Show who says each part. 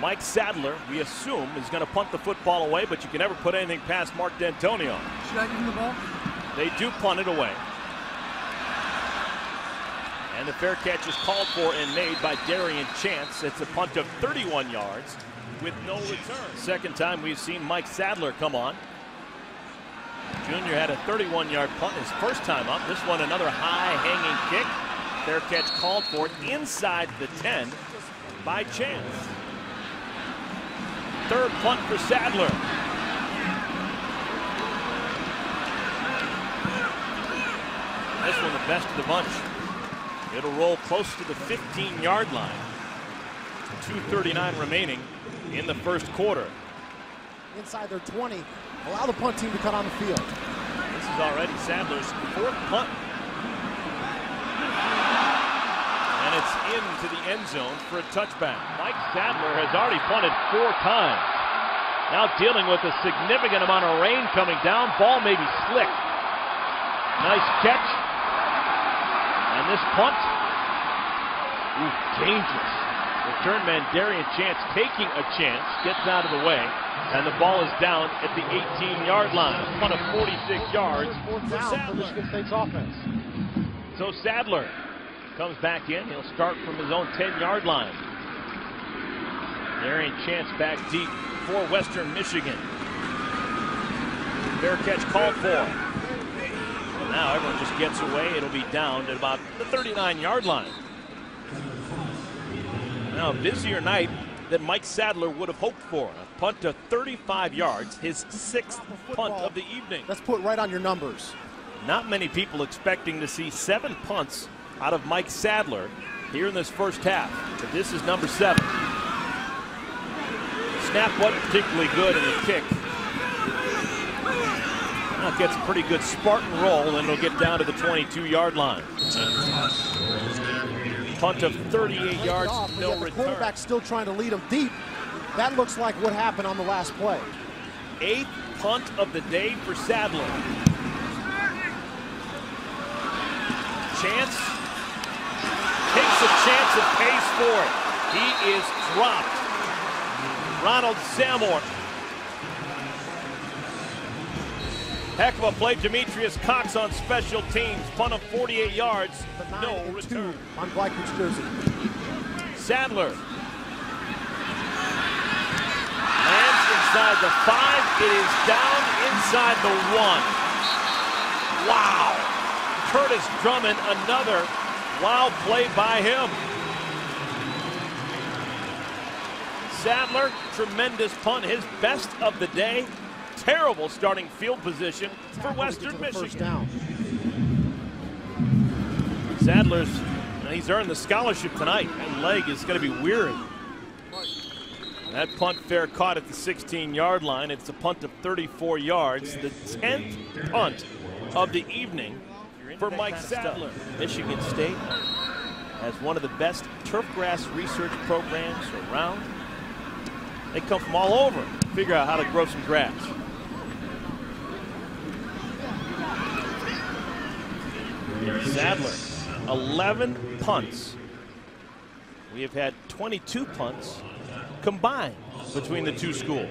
Speaker 1: Mike Sadler, we assume, is going to punt the football away, but you can never put anything past Mark Dantonio.
Speaker 2: Should I give him the ball?
Speaker 1: They do punt it away. And the fair catch is called for and made by Darian Chance. It's a punt of 31 yards with no return. Second time we've seen Mike Sadler come on. Junior had a 31-yard punt his first time up. This one another high-hanging kick. Fair catch called for inside the 10 by Chance. Third punt for Sadler. This one the best of the bunch. It'll roll close to the 15-yard line. 2.39 remaining in the first quarter.
Speaker 3: Inside their 20. Allow the punt team to cut on the field.
Speaker 1: This is already Sadler's fourth punt. And it's into the end zone for a touchback. Mike Sadler has already punted four times. Now dealing with a significant amount of rain coming down. Ball may be slick. Nice catch. And this punt, ooh, dangerous. Return man Darian Chance taking a chance, gets out of the way, and the ball is down at the 18-yard line. A punt of 46 yards
Speaker 3: Fourth
Speaker 1: for
Speaker 3: down for
Speaker 1: Sadler.
Speaker 3: Michigan State's offense.
Speaker 1: So Sadler comes back in. He'll start from his own 10-yard line. Darian Chance back deep for Western Michigan. Fair catch called for. Now everyone just gets away. It'll be down at about the 39-yard line. Now, a busier night than Mike Sadler would have hoped for. A punt to 35 yards, his sixth punt of the evening.
Speaker 3: Let's put right on your numbers.
Speaker 1: Not many people expecting to see seven punts out of Mike Sadler here in this first half. But this is number seven. Snap wasn't particularly good in the kick. Now it gets a pretty good Spartan roll, and it'll get down to the 22-yard line. Punt of 38 yards,
Speaker 3: Off,
Speaker 1: no return.
Speaker 3: quarterback still trying to lead him deep. That looks like what happened on the last play.
Speaker 1: Eighth punt of the day for Sadler. Chance a chance and pays for it. He is dropped. Ronald Samor. Heck of a play, Demetrius Cox on special teams. Punt of 48 yards, no return.
Speaker 3: on Blackwood's jersey.
Speaker 1: Sadler lands inside the five. It is down inside the one. Wow. Kurtis Drummond, another wild play by him. Sadler, tremendous punt, his best of the day. Terrible starting field position for
Speaker 3: Tackle to get
Speaker 1: Western
Speaker 3: to the First
Speaker 1: Michigan.
Speaker 3: down.
Speaker 1: Sadler's, he's earned the scholarship tonight. That leg is going to be weary. That punt fair caught at the 16-yard line. It's a punt of 34 yards, the 10th punt of the evening for Mike Sadler. Michigan State has one of the best turfgrass research programs around. They come from all over to figure out how to grow some grass. Sadler, 11 punts. We have had 22 punts combined between the two schools.